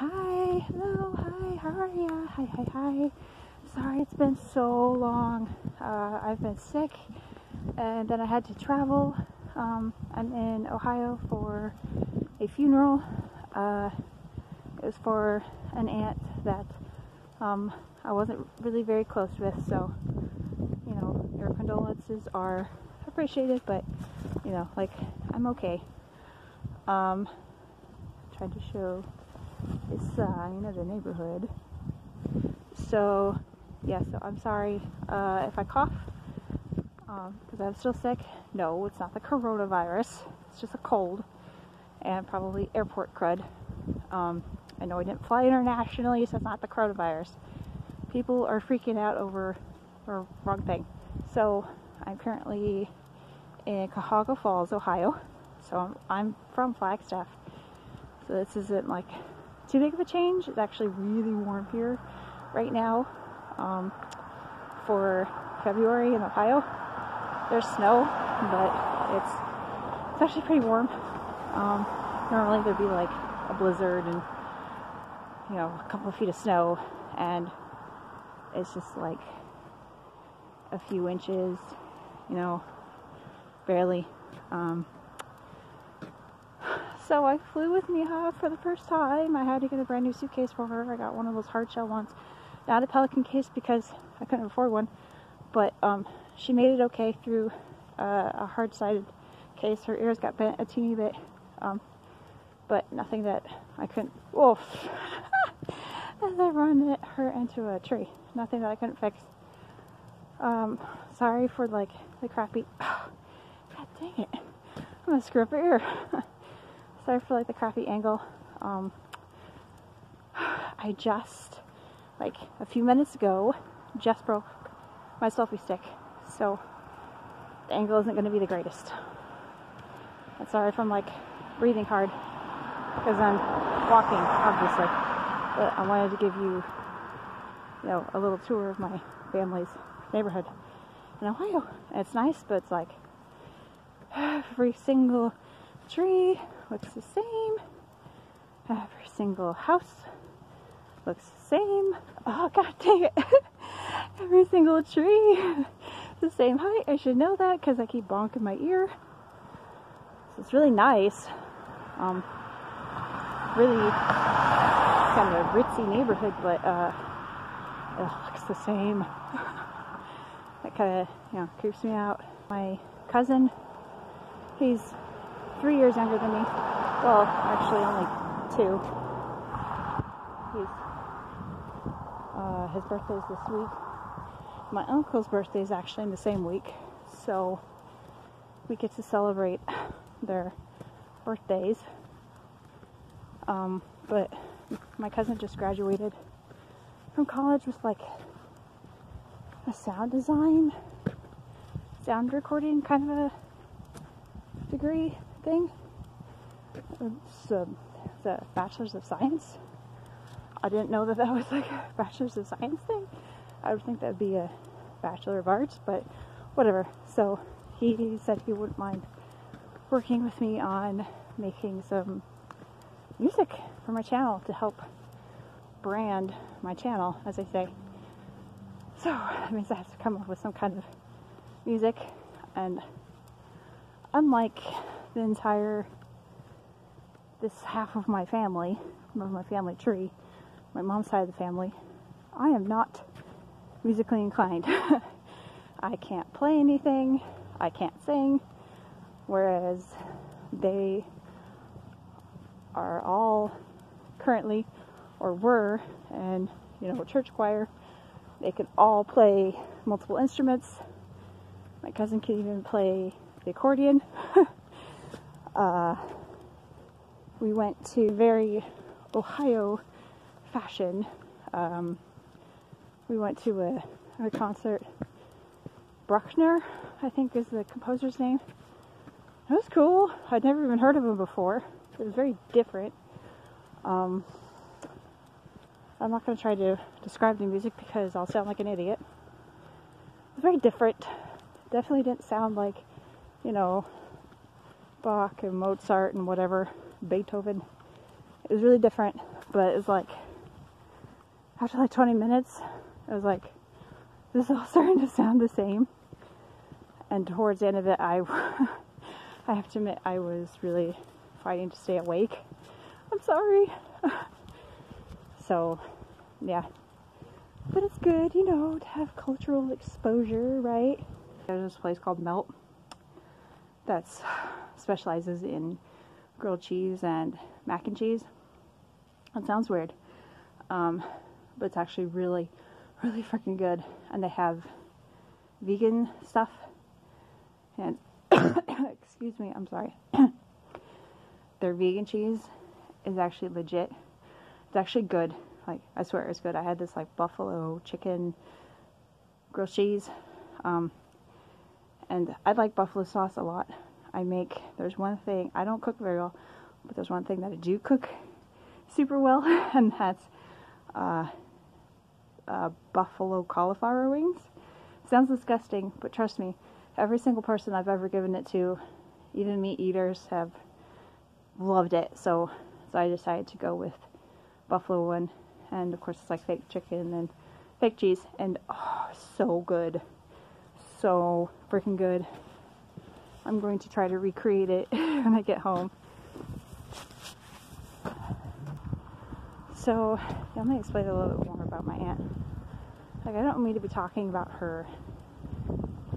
Hi, hello, hi, how are ya? Hi, hi, hi. Sorry it's been so long. Uh, I've been sick and then I had to travel. Um, I'm in Ohio for a funeral. Uh, it was for an aunt that um, I wasn't really very close with, so you know, your condolences are appreciated, but you know, like I'm okay. Um, tried to show a sign of the neighborhood. So, yeah, so I'm sorry uh, if I cough because um, I'm still sick. No, it's not the coronavirus, it's just a cold and probably airport crud. Um, I know I didn't fly internationally, so it's not the coronavirus. People are freaking out over the wrong thing. So, I'm currently in Cuyahoga Falls, Ohio. So, I'm, I'm from Flagstaff. So, this isn't like too big of a change. It's actually really warm here right now um, for February in Ohio. There's snow, but it's it's actually pretty warm. Um, normally there'd be like a blizzard and you know a couple of feet of snow, and it's just like a few inches, you know, barely. Um, so I flew with Mija for the first time. I had to get a brand new suitcase for her. I got one of those hard shell ones. Not a Pelican case because I couldn't afford one. But um, she made it okay through uh, a hard sided case. Her ears got bent a teeny bit. Um, but nothing that I couldn't. Oof. As I run her into a tree. Nothing that I couldn't fix. Um, sorry for like the crappy. God dang it. I'm gonna screw up her ear. sorry for like the crappy angle. Um, I just, like a few minutes ago, just broke my selfie stick. So the angle isn't going to be the greatest. I'm sorry if I'm like breathing hard because I'm walking, obviously. But I wanted to give you, you know, a little tour of my family's neighborhood in Ohio. And it's nice, but it's like every single tree looks the same. Every single house looks the same. Oh, god dang it. Every single tree the same height. I should know that because I keep bonking my ear. So it's really nice. Um, really kind of a ritzy neighborhood, but uh, it looks the same. that kind of, you know, creeps me out. My cousin, he's three years younger than me. Well, actually, only two. He's uh, his birthday's this week. My uncle's birthday is actually in the same week, so we get to celebrate their birthdays. Um, but my cousin just graduated from college with like a sound design, sound recording kind of a degree thing. It's um, it's a bachelor's of science. I didn't know that that was like a bachelor's of science thing. I would think that would be a bachelor of arts, but whatever. So he said he wouldn't mind working with me on making some music for my channel to help brand my channel, as I say. So that means I have to come up with some kind of music, and unlike the entire this half of my family, of my family tree, my mom's side of the family, I am not musically inclined. I can't play anything, I can't sing, whereas they are all currently or were and you know church choir. They can all play multiple instruments. My cousin can even play the accordion uh, we went to very ohio fashion um, we went to a, a concert. Bruckner, I think is the composer's name. It was cool. I'd never even heard of him before. It was very different. Um, I'm not going to try to describe the music because I'll sound like an idiot. It was very different. Definitely didn't sound like, you know, Bach and Mozart and whatever, Beethoven. It was really different, but it was like after like 20 minutes, I was like this is all starting to sound the same. And towards the end of it, I I have to admit I was really fighting to stay awake. I'm sorry. so, yeah. But it's good, you know, to have cultural exposure, right? There's this place called Melt that specializes in grilled cheese and mac and cheese. That sounds weird, um, but it's actually really, really freaking good. And they have vegan stuff. And excuse me, I'm sorry. Their vegan cheese is actually legit. It's actually good. Like I swear it's good. I had this like buffalo chicken grilled cheese. Um, and I like buffalo sauce a lot. I make, there's one thing, I don't cook very well, but there's one thing that I do cook super well, and that's uh, uh, buffalo cauliflower wings. Sounds disgusting, but trust me, every single person I've ever given it to, even meat eaters, have loved it. So, so I decided to go with buffalo one, and of course it's like fake chicken and fake cheese, and oh, so good, so freaking good. I'm going to try to recreate it when I get home. So, let me explain a little bit more about my aunt. Like, I don't mean to be talking about her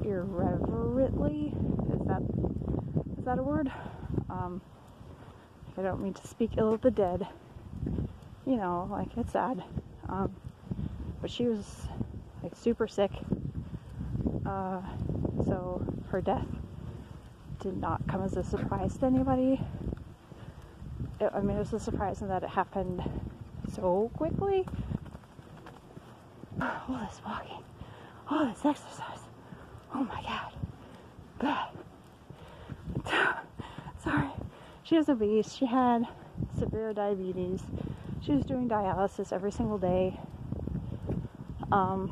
irreverently. Is that is that a word? Um, I don't mean to speak ill of the dead. You know, like it's sad. Um, but she was like super sick. Uh, so her death did not come as a surprise to anybody. It, I mean, it was a surprise in that it happened so quickly. All this walking, all this exercise. Oh my god. Sorry. She was obese. She had severe diabetes. She was doing dialysis every single day. Um,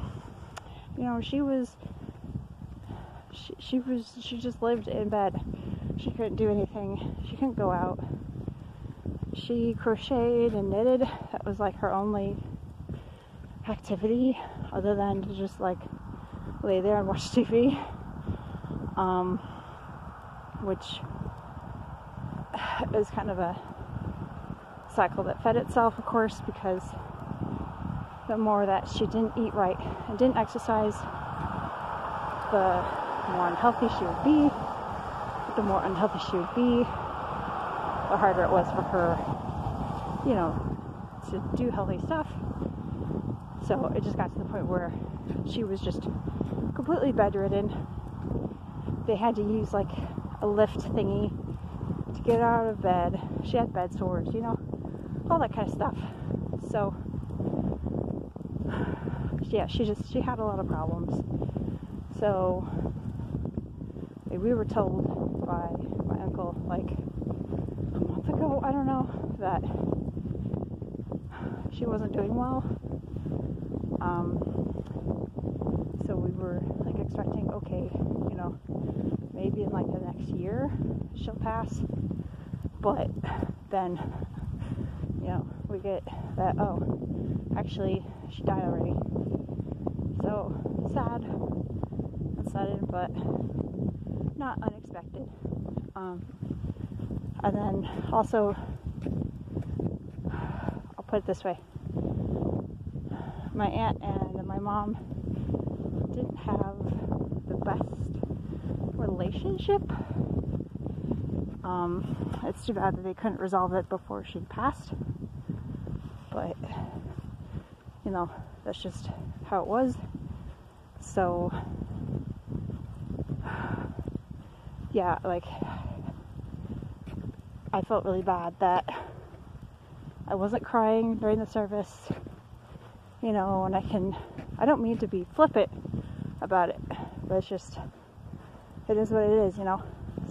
you know, she was she, was she just lived in bed. She couldn't do anything. She couldn't go out. She crocheted and knitted. That was like her only activity other than to just like lay there and watch TV. Um, which is kind of a cycle that fed itself, of course, because the more that she didn't eat right and didn't exercise, the more unhealthy she would be. The more unhealthy she would be, the harder it was for her, you know, to do healthy stuff. So it just got to the point where she was just completely bedridden. They had to use like a lift thingy to get out of bed. She had bed sores, you know, all that kind of stuff. So yeah, she just she had a lot of problems. So we were told by my uncle like a month ago, I don't know, that she wasn't doing well. Um, so we were like expecting, okay, you know, maybe in like the next year she'll pass. But then, you know, we get that, oh, actually, she died already. So sad and sudden, but not unexpected. Um, and then also, I'll put it this way my aunt and my mom didn't have the best relationship. Um, it's too bad that they couldn't resolve it before she passed. But, you know, that's just how it was. So, yeah, like, I felt really bad that I wasn't crying during the service, you know, and I can, I don't mean to be flippant about it, but it's just, it is what it is, you know,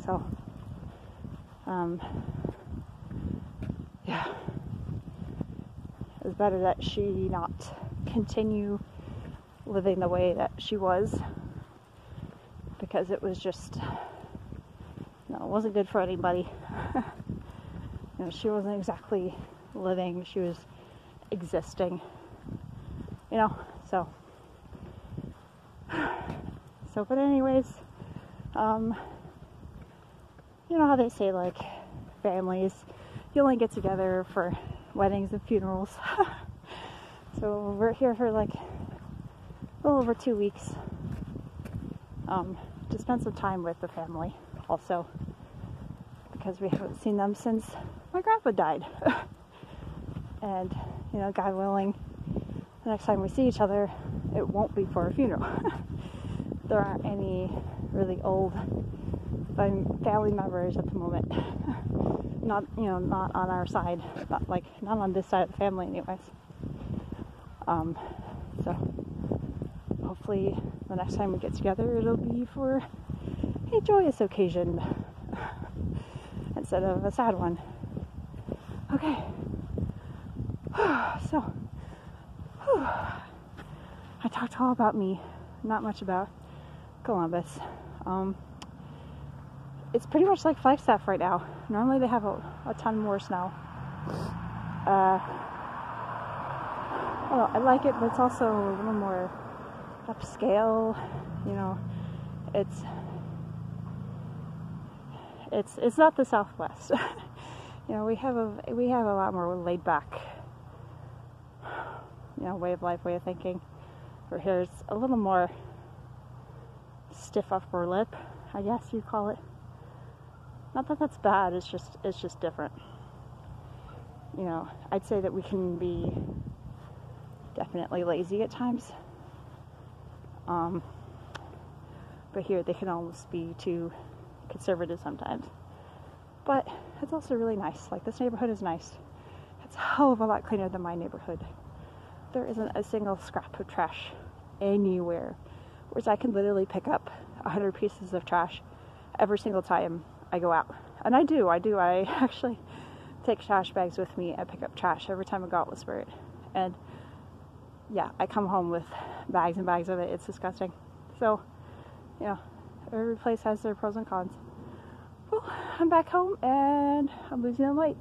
so, um, yeah, it's better that she not continue living the way that she was because it was just it wasn't good for anybody. you know, she wasn't exactly living. She was existing. You know, so so but anyways, um you know how they say like families you only get together for weddings and funerals. so we're here for like a little over two weeks um, to spend some time with the family also because we haven't seen them since my grandpa died. and, you know, God willing, the next time we see each other, it won't be for a funeral. there aren't any really old family members at the moment. not, you know, not on our side, not like not on this side of the family, anyways. Um, so hopefully the next time we get together, it'll be for a joyous occasion instead of a sad one. Okay. so, whew. I talked all about me, not much about Columbus. Um, it's pretty much like Flagstaff right now. Normally they have a, a ton more snow. Uh, well, I like it, but it's also a little more upscale. You know, it's it's it's not the Southwest. you know, we have a we have a lot more laid back, you know, way of life, way of thinking. Where it's a little more stiff upper lip, I guess you call it. Not that that's bad. It's just it's just different. You know, I'd say that we can be definitely lazy at times. Um, but here they can almost be too conservative sometimes. But it's also really nice. Like this neighborhood is nice. It's a hell of a lot cleaner than my neighborhood. There isn't a single scrap of trash anywhere. Whereas I can literally pick up a hundred pieces of trash every single time I go out. And I do, I do. I actually take trash bags with me and pick up trash every time I go out with Spirit. And yeah, I come home with bags and bags of it. It's disgusting. So, you know, every place has their pros and cons. Well, I'm back home and I'm losing the light.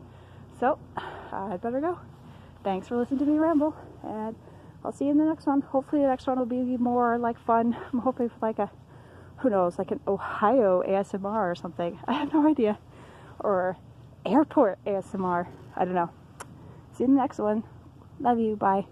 So, I'd better go. Thanks for listening to me ramble, and I'll see you in the next one. Hopefully, the next one will be more like fun. I'm hoping for like a, who knows, like an Ohio ASMR or something. I have no idea. Or airport ASMR. I don't know. See you in the next one. Love you. Bye.